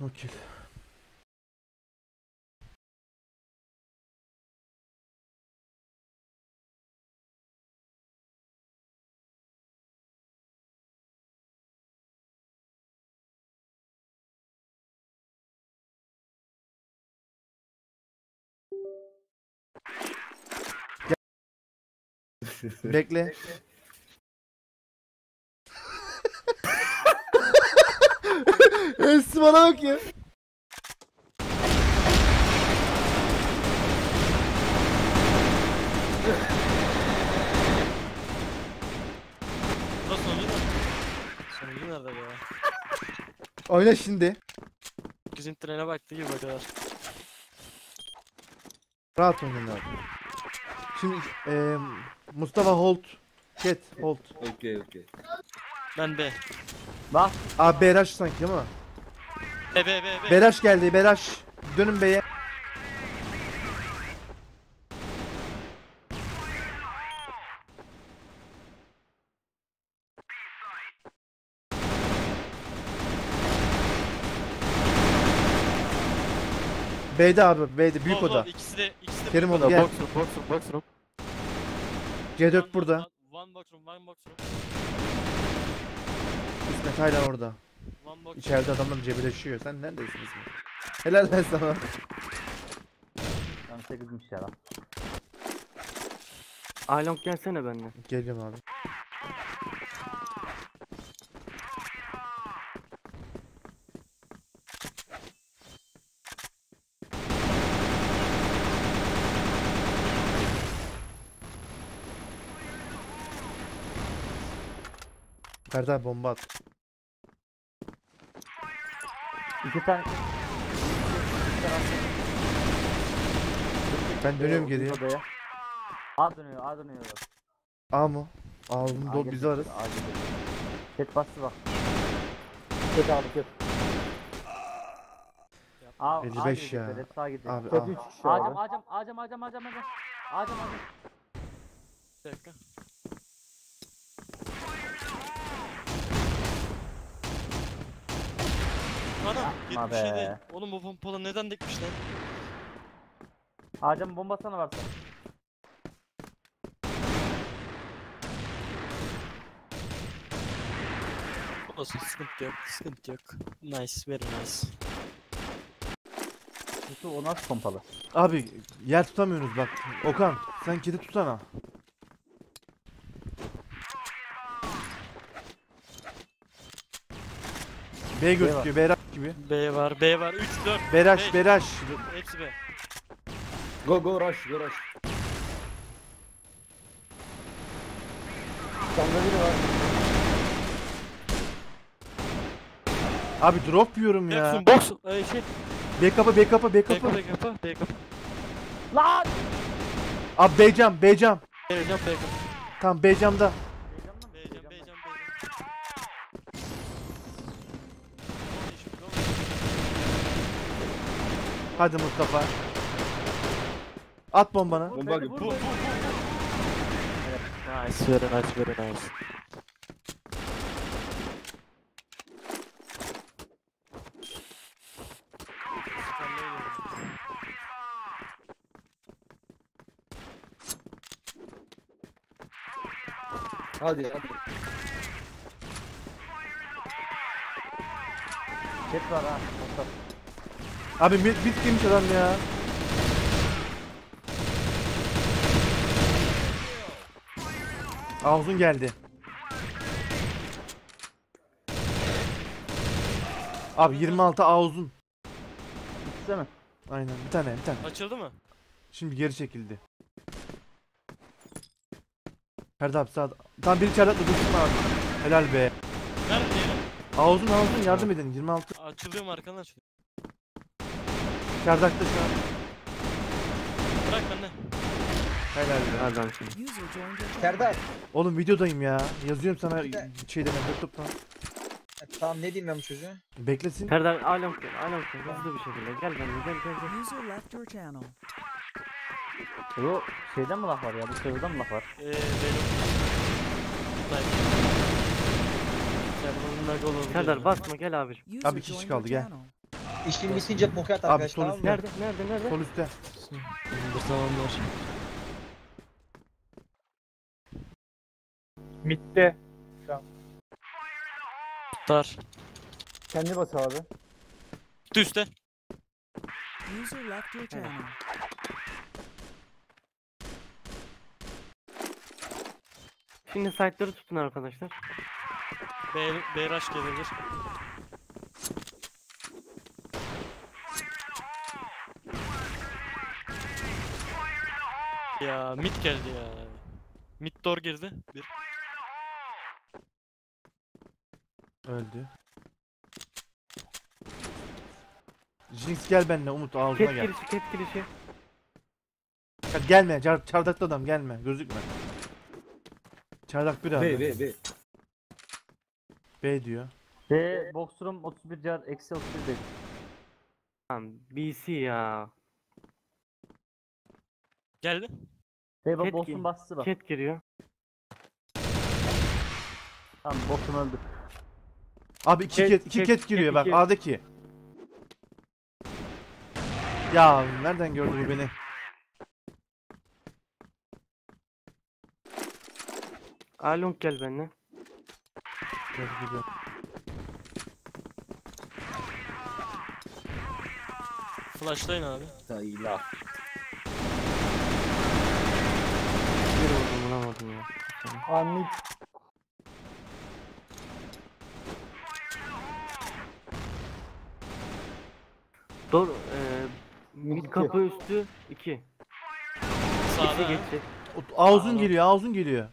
No kill. Bekle. Eski bana bak ya. Bu da sonucu nerede? Be ya? Oyna şimdi. Bizim trene baktı gibi bakıyorlar. Rahat oynayın abi. Şimdi eee Mustafa Holt. Cat Holt. Okey okey. Ben B. Bak. Abi Beraş sanki ama. B B B B. Beraş geldi Beraş. Dönün B'ye. B'de abi B'de büyük oda. İkisi de ikisi de Kerim oda. gel. Box room, box room, box room. C4 One- burada. One box room, one box room. İsmet hala orada. İçeride adamlar cebeleşiyor. Sen neredesin İsmet? Helal lan sana. Lan 8'miş ya lan. Along gelsene benimle. Geliyorum abi. Ferdi abi bomba at. İki tane. Ben dönüyorum Ee, geriye. odaya. A dönüyor, A dönüyor. A mı? A oğlum A dol geliyor, biz varız. A geliyor. Ket bastı bak. Ket abi ket. A, 55 ya. Abi, Ket A. 3 kişi Acam, acam, acam, acam, acam, acam. Acam, acam. Bir dakika. Anam Yapma 77. be. Oğlum bu pompalı neden dikmiş lan? Acam bomba sana varsa. Olsun sıkıntı yok sıkıntı yok. Nice very nice. Yusuf o nasıl pompalı? Abi yer tutamıyorsunuz bak. Okan sen kedi tutsana. B gözüküyor. Beraş gibi. B var B var 3 4. Beraş. Beraş. Hepsi B. Go go rush go rush. Sende biri var. Abi drop yiyorum ya. Jackson box. Ee, şey. B kapı, B kapı, B B kapı. kapı B kapı B kapı. Lan! Abi B cam, B cam. B cam B kapı. Tamam B camda. Heyecanlı mı? B cam B Heyecanlı. cam B cam. Hadi Mustafa. At bombana. Vur Bomba gibi. vur Bu- beni. Nice very nice very nice. Hadi hadi. Ket var ha. Mustafa. Abi bit, girmiş adam ya. Ağzın geldi. Abi 26 ağzın. İkisi mi? Aynen bir tane bir tane. Açıldı mı? Şimdi geri çekildi. Ferdi abi sağda. Tam biri içeride abi. Helal be. Nerede? Ağzın ağzın yardım edin 26. Açılıyor mu arkadan açılıyor. Çardakta şu an. Bırak bende. Helal be. Your channel. Serdar. Oğlum videodayım ya. Yazıyorum sana şeyden laptoptan. Ha, Tamam ne diyeyim ben bu çocuğa? Beklesin. Serdar Along gel, Along gel. Hızlı bir şekilde. Gel benimle gel gel gel. User left your channel. Bu şeyden mi laf var ya? Bu serverdan mı laf var? Eee benim. Bak. Sen. Serdar basma gel abi. User Abi kişi joined kaldı, gel. channel. İşim bitince poke at Abi, arkadaş sol tamam mı? üstte. Nerede? Nerede? Nerede? Sol üstte. Bir tamamlar. Mitte. Dar. Kendi bas abi. Gitti üstte. User left your channel. Şimdi site'ları tutun arkadaşlar. B, B rush gelebilir. Ya mid geldi ya. Mid door girdi. Bir. Öldü. Jinx gel benimle Umut ağzına Ket gel. girişi, ket girişi. Ya Gelme çar çardaklı adam gelme gözükme. Çardak bir abi. B B B. B diyor. B Boxroom 31 car eksi 31 değil. Tamam, BC ya. Geldi. B Ket Boxroom gi- bastısı bak. Ket giriyor. Tamam Boxroom öldü. Abi iki Ket- ket, iki ket- ket giriyor bak iki. A'daki. Ya nereden gördü bu beni? Along gel benimle. Gördü gibi. Flashlayın abi. Sayla. Bulamadım ya. Anlık. Dur, eee mid kapı üstü 2. Sağda. İkisi geçti. Ağzın geliyor ağzın geliyor.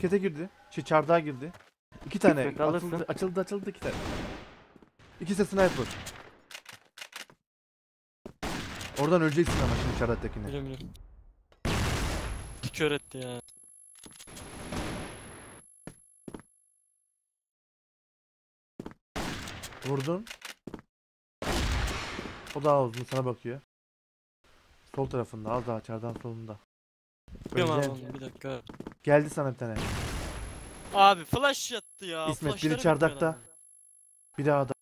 Kete girdi. Şey çardağa girdi. İki tane açıldı açıldı açıldı iki tane. İkisi de sniper. Oradan öleceksin ama şimdi çardaktakini. Biliyorum biliyorum. Kör etti ya. Vurdun. O da uzun sana bakıyor. Sol tarafında az daha çardan solunda. Biliyorum abi onu bir dakika. Geldi sana bir tane. Abi flash yattı ya. İsmet, biri çardakta. Bir daha da.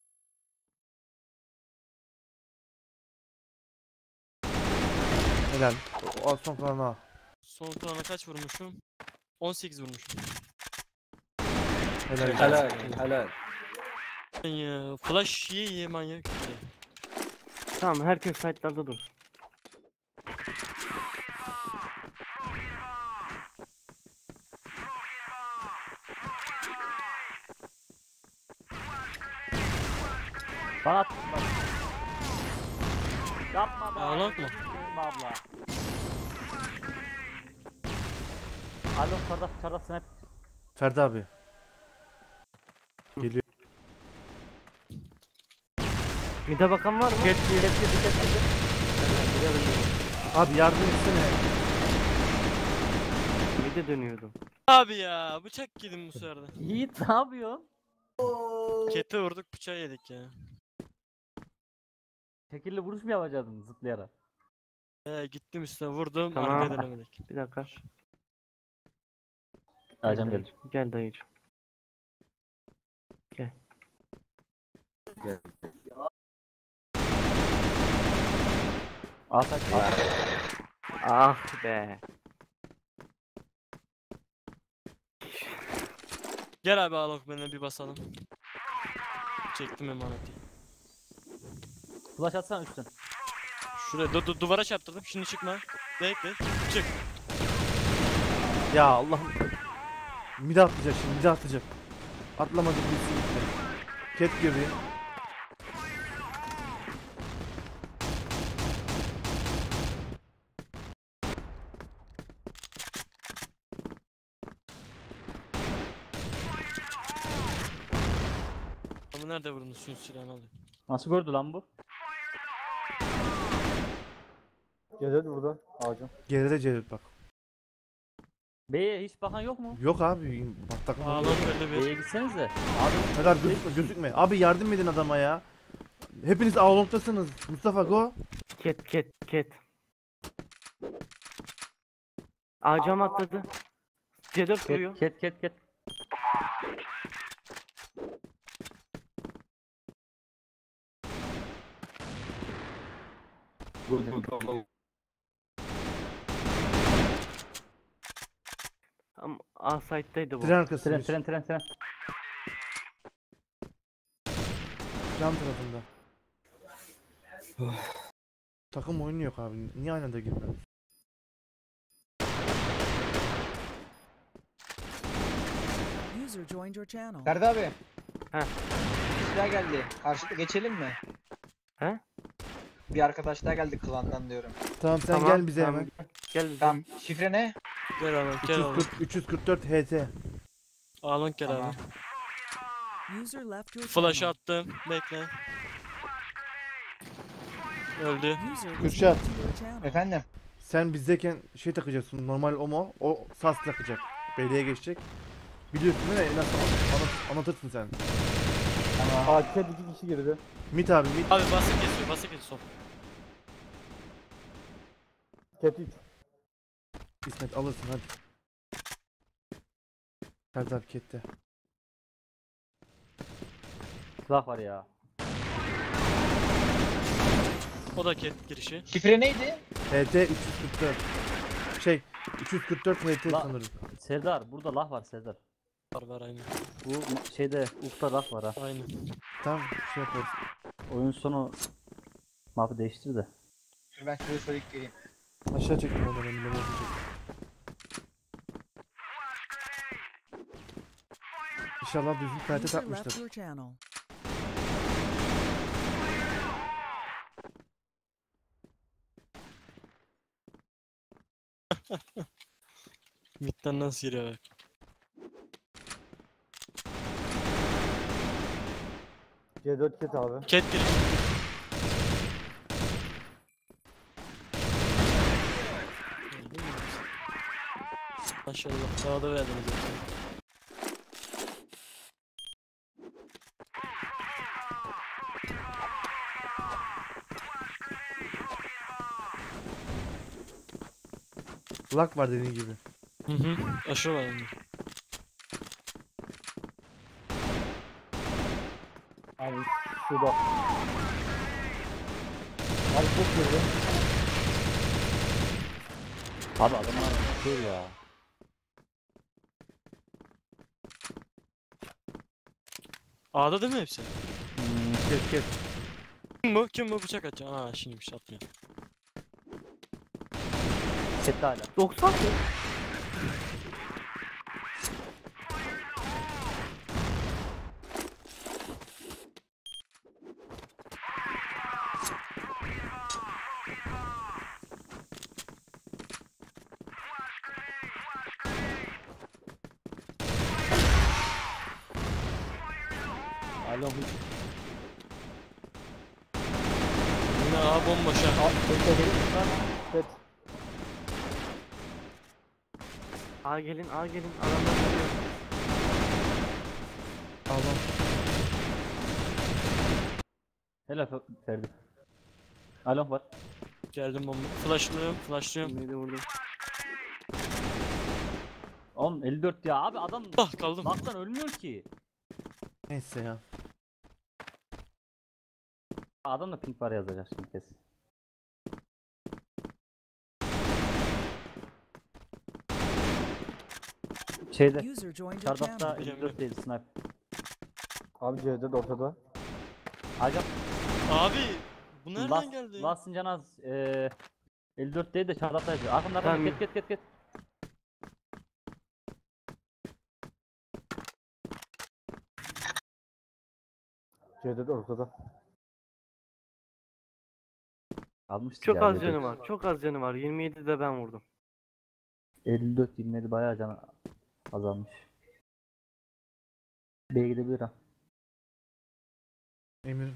Helal. O, o son kalan o. Son turana kaç vurmuşum? 18 vurmuşum. Helal. Helal. Helal. Ya, flash yiye yiye manyak. ya. Tamam, herkes site'larda dur. Bana at. Yapma be. Ağlak mı? Yapma abla. Alo çardak çardak snap. Ferdi abi. Geliyor. Mid'e bakan var mı? Ket ket ket. Abi yardım etsene. Mid'e dönüyordum. Abi ya bıçak yedim bu de. Yiğit ne yapıyorsun? Kete vurduk bıçağı yedik ya. Şekilli vuruş mu yapacaktın zıplayarak? He gittim üstüne vurdum Tamam. arkaya dönemedik. Bir dakika. Ercan Gel. Gel dayıcım. Gel. Al tak. al tak. Ah be. Gel abi Alok benimle bir basalım. Çektim emaneti. Flash atsana üstten. Şuraya du- du- duvara çarptırdım. Şimdi çıkma. Bekle. Çık. Ya Allah'ım. Mide atlayacak şimdi mide atlayacak. Atlamadı birisi gitti. Ket girdi. Suyun silahını alayım. Nasıl gördü lan bu? Gelir burada ağacın. Geride Cevdet bak. B'ye hiç bakan yok mu? Yok abi. Bak takım. Alok öyle bir. B'ye gitsenize. Kadar gözükme gözükme. Abi yardım edin adama ya. Hepiniz Avlong'tasınız. Mustafa go. Ket ket ket. Ağacım atladı. C4 vuruyor. Ket ket ket Ama A site'daydı bu. Tren arkası. Tren tren tren tren. Cam tarafında. Takım oyunu yok abi. Niye aynı anda girmiyoruz? User joined your channel. Ferdi abi. Heh. Bir daha geldi. Karşılıklı geçelim mi? He? Bir arkadaş daha geldi klandan diyorum. Tamam sen Tamam, gel bize tamam. hemen. Gel. Tamam. Şifre ne? Gel abi gel abi. 340, 344 HT. Alın gel Tamam. abi. User left your Flash channel. attım. Bekle. Öldü. User was Kürşat. your channel. Efendim. Sen bizdeyken şey takacaksın. Normal omo. O sas takacak. Belediye geçecek. Biliyorsun değil mi? Nasıl anlat, anlatırsın sen. Arket iki kişi girdi. Mit abi mit. Abi bası kesiyor bası kesiyor. Sol. Ket 3. İsmet alırsın hadi. Ferdi abi kette. Silah var ya. O da ket girişi. Şifre neydi? HT 344. Şey 344 HT La- sanırım. Serdar burada lah var Serdar. Var var aynı. Bu şeyde ufta lah var ha. Aynı. Tamam şey yaparız. Oyun sonu mapı değiştir de. Dur ben şuraya söyleyip geleyim. Aşağı çektim onu ben de İnşallah düzgün kayıta User left takmıştır. your channel. Midden nasıl giriyor bak. C4 ket abi. Öldü mü? Maşallah. Daha da verdiniz. Lak var dediğin gibi. Hı hı. Aşırı var yani. Abi şurada. Abi çok girdi. Abi adamlar şey ya. A'da değil mi hepsi? Hmm, ket ket. Kim bu? Kim bu? Bıçak atacak. Aa şimdiymiş atmıyor. Sette hala. 90 Alo. Yine A bomboş ha. Ket. A gelin A gelin. Adamlar geliyor. Allah. Helal Fe- Ferdi. Alo var. Geldim bomba. Flashlıyorum. Flashlıyorum. Neydi vurdum. Oğlum 54 ya abi adam Ah kaldım. laktan ölmüyor ki. Neyse ya. Adam da pink var yazacak şimdi kesin. Şeyde User joined your Çardak'ta channel. Bilemiyorum. 54 değil sniper. Abi C4 ortada. Acaba Abi bu nereden Last, geldi? Last Sincanaz eee 54 değil de Çardak'ta yazıyor. Arkamda arkamda Tamam. get get get get. C4 ortada. Almıştır Çok az 54. canı var. Çok az canı var. 27 de ben vurdum. 54 27 bayağı canı azalmış. B'ye gidebilir ha. Emir mi?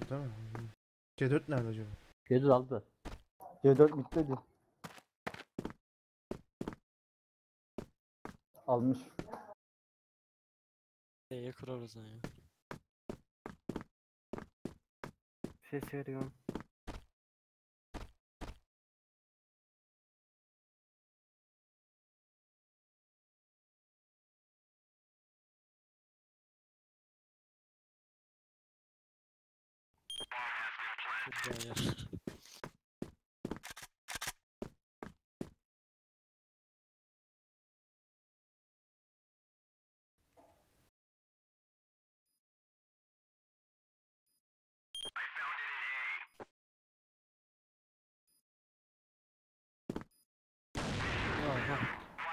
C4 nerede acaba? Gözü aldı. C4 mitteydi. Almış. E'ye kurarız ha ya. Ses veriyorum. futbol ya.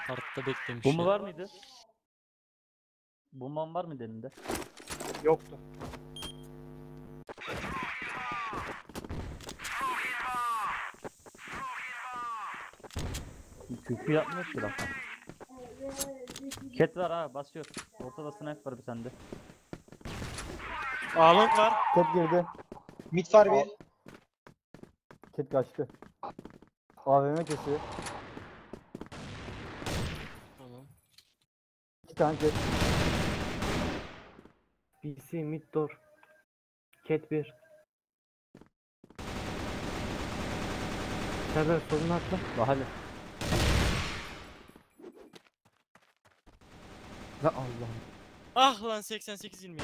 Kartta beklemiş. Bomba var mıydı? Bomban var mıydı elinde? Yoktu. Kükü yapmıyor ki lafa. Cat var ha basıyor. Ortada sniper var bir tane de. Ağlong var. Ket girdi. Mid var bir. Ket kaçtı. AVM kesiyor. Tamam. İki tane ket. BC mid door. Cat 1. Serdar soluna atla. Bahane. La Allah'ım. Ah lan 88 20.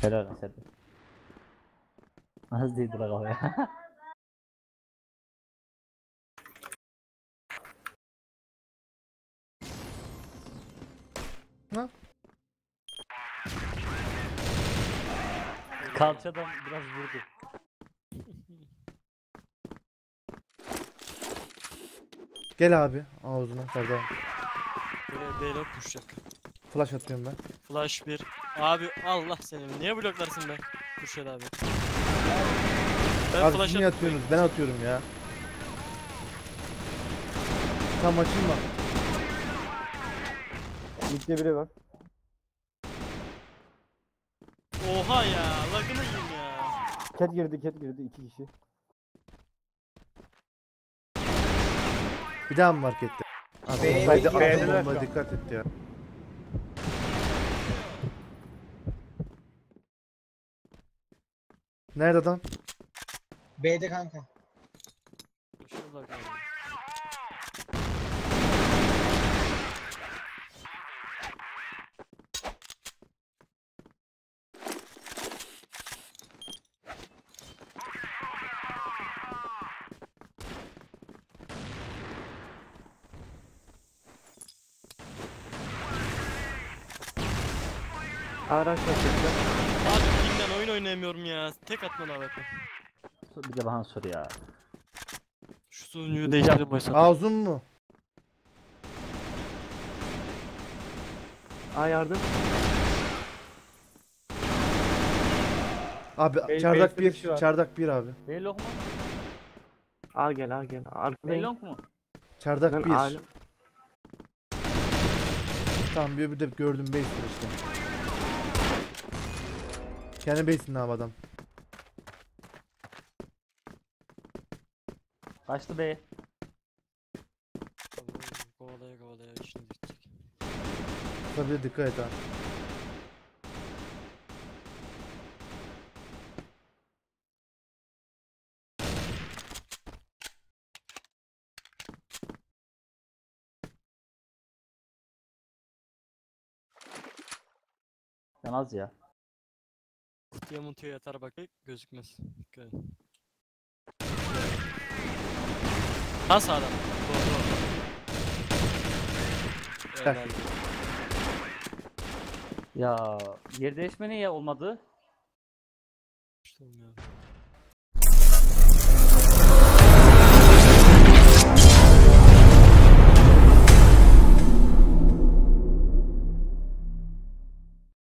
Helal lan Serdar. Az değildi la kafaya. Ha? Kalçadan biraz vurdu. Gel abi ağzına Serdar. Böyle B'yle pushacak. Flash atıyorum ben. Flash 1. Abi Allah seni. Niye bloklarsın be? Kürşat abi. Ben Abi flash niye atıp- atıyorsunuz? Ben atıyorum ya. Tam açılma. Midde biri var. Oha ya. Lagını yiyeyim ya. Ket girdi, ket girdi. iki kişi. Bir daha mı markette? Şu bombaya an. dikkat et ya. Nerede adam? B'de kanka. Şu lag Araç atacaklar. Abi pingden oyun oynayamıyorum ya. Tek atman abi. Bir de bana sor ya. Şu sunucuyu değiştirdim başta. Ağzın mu? A yardım. Abi Bey- çardak bir bir, şey çardak bir abi. Beylong mu? A gel A gel. Arkadayım. Beylong mu? Çardak Ben bir. Tamam bir, bir de gördüm base işte. Kendi base'inde abi adam. Kaçtı be. Kovalaya kovalaya işini bitecek. Tabii dikkat et abi. Sen az ya. Kutuya mutuya yatar bak gözükmez. Dikkat et. Ha sağdan. Doğru doğru. Gel. Helal. Ya yer değişme niye olmadı? İşte olmuyor.